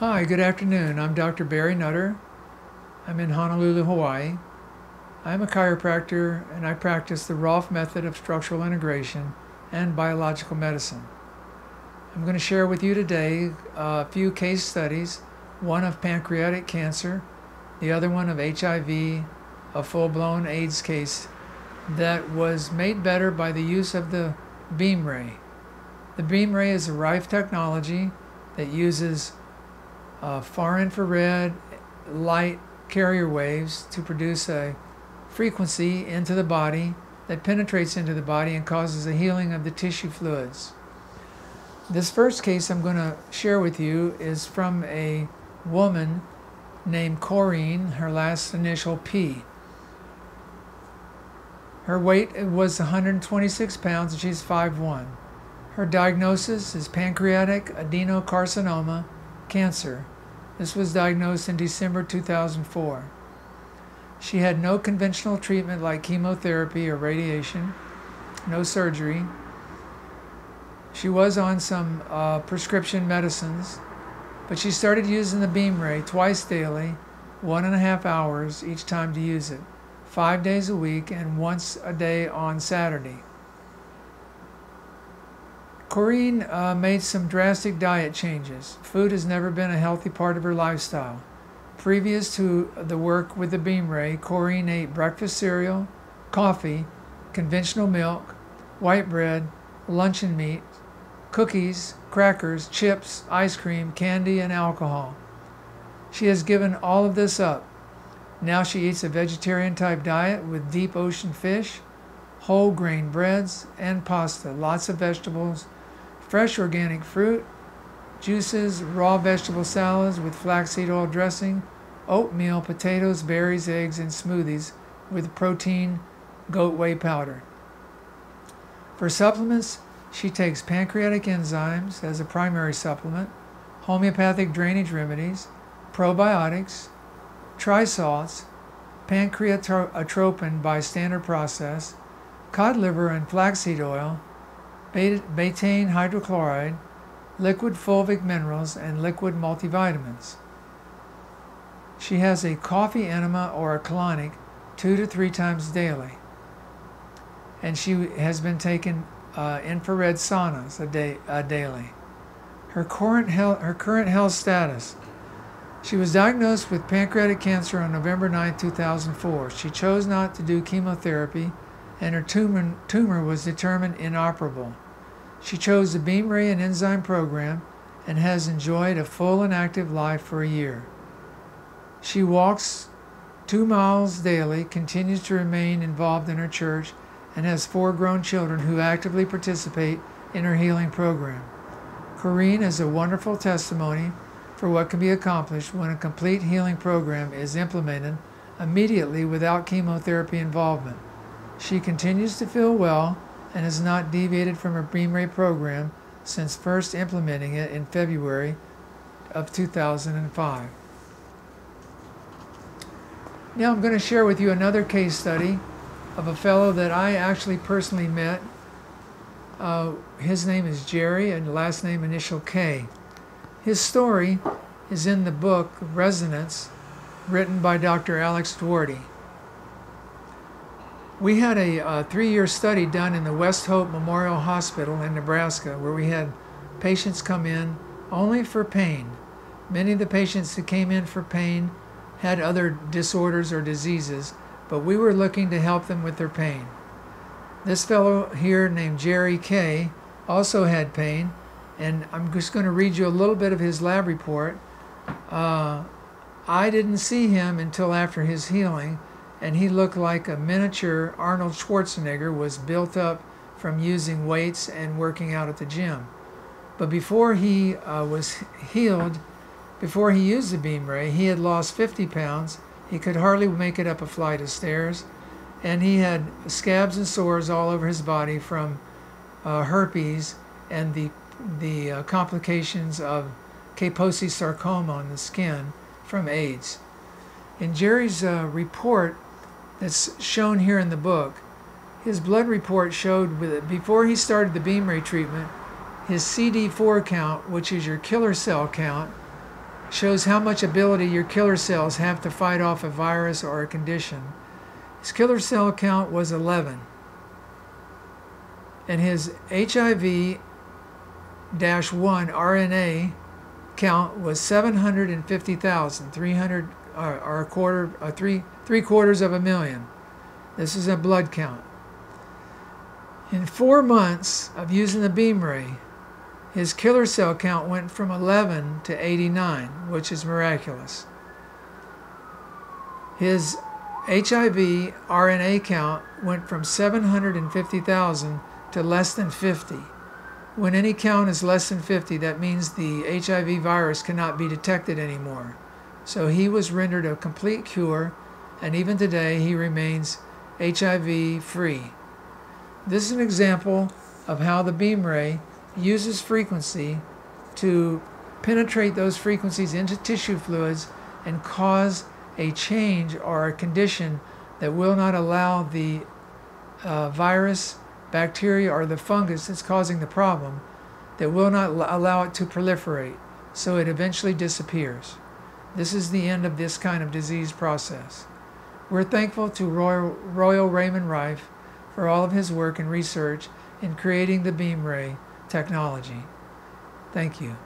Hi, good afternoon. I'm Dr. Barry Nutter. I'm in Honolulu, Hawaii. I'm a chiropractor and I practice the Rolf method of structural integration and biological medicine. I'm going to share with you today a few case studies one of pancreatic cancer, the other one of HIV, a full blown AIDS case that was made better by the use of the beam ray. The beam ray is a RIFE technology that uses uh, far infrared light carrier waves to produce a frequency into the body that penetrates into the body and causes a healing of the tissue fluids. This first case I'm going to share with you is from a woman named Corrine, her last initial P. Her weight was 126 pounds and she's 5'1. Her diagnosis is pancreatic adenocarcinoma, cancer. This was diagnosed in December 2004. She had no conventional treatment like chemotherapy or radiation, no surgery. She was on some uh, prescription medicines, but she started using the beam ray twice daily, one and a half hours each time to use it, five days a week and once a day on Saturday. Corrine uh, made some drastic diet changes. Food has never been a healthy part of her lifestyle. Previous to the work with the beam ray, Corrine ate breakfast cereal, coffee, conventional milk, white bread, luncheon meat, cookies, crackers, chips, ice cream, candy, and alcohol. She has given all of this up. Now she eats a vegetarian type diet with deep ocean fish, whole grain breads, and pasta, lots of vegetables, fresh organic fruit, juices, raw vegetable salads with flaxseed oil dressing, oatmeal, potatoes, berries, eggs, and smoothies with protein goat whey powder. For supplements, she takes pancreatic enzymes as a primary supplement, homeopathic drainage remedies, probiotics, trisalts, Pancreatrophin by standard process, cod liver and flaxseed oil, betaine hydrochloride, liquid fulvic minerals, and liquid multivitamins. She has a coffee enema or a colonic two to three times daily. And she has been taking uh, infrared saunas a day daily. Her current health, her current health status. She was diagnosed with pancreatic cancer on November 9, 2004. She chose not to do chemotherapy, and her tumor, tumor was determined inoperable. She chose the Beam Ray and Enzyme program and has enjoyed a full and active life for a year. She walks two miles daily, continues to remain involved in her church, and has four grown children who actively participate in her healing program. Corrine is a wonderful testimony for what can be accomplished when a complete healing program is implemented immediately without chemotherapy involvement. She continues to feel well and has not deviated from her Beam Ray program since first implementing it in February of 2005. Now I'm going to share with you another case study of a fellow that I actually personally met. Uh, his name is Jerry and last name initial K. His story is in the book Resonance, written by Dr. Alex Dwordy. We had a, a three-year study done in the West Hope Memorial Hospital in Nebraska where we had patients come in only for pain. Many of the patients who came in for pain had other disorders or diseases, but we were looking to help them with their pain. This fellow here named Jerry K also had pain, and I'm just going to read you a little bit of his lab report. Uh, I didn't see him until after his healing, and he looked like a miniature Arnold Schwarzenegger was built up from using weights and working out at the gym. But before he uh, was healed, before he used the beam ray, he had lost 50 pounds. He could hardly make it up a flight of stairs, and he had scabs and sores all over his body from uh, herpes and the the uh, complications of Kaposi sarcoma on the skin from AIDS. In Jerry's uh, report, that's shown here in the book, his blood report showed with before he started the beam ray treatment, his CD4 count, which is your killer cell count, shows how much ability your killer cells have to fight off a virus or a condition. His killer cell count was 11. And his HIV 1 RNA count was 750,000, 300 or, or a quarter, or three, three quarters of a million. This is a blood count. In four months of using the beam ray, his killer cell count went from 11 to 89, which is miraculous. His HIV RNA count went from 750,000 to less than 50. When any count is less than 50, that means the HIV virus cannot be detected anymore. So he was rendered a complete cure, and even today he remains HIV free. This is an example of how the beam ray uses frequency to penetrate those frequencies into tissue fluids and cause a change or a condition that will not allow the uh, virus, bacteria, or the fungus that's causing the problem, that will not allow it to proliferate, so it eventually disappears. This is the end of this kind of disease process. We're thankful to Royal, Royal Raymond Rife for all of his work and research in creating the beam ray technology. Thank you.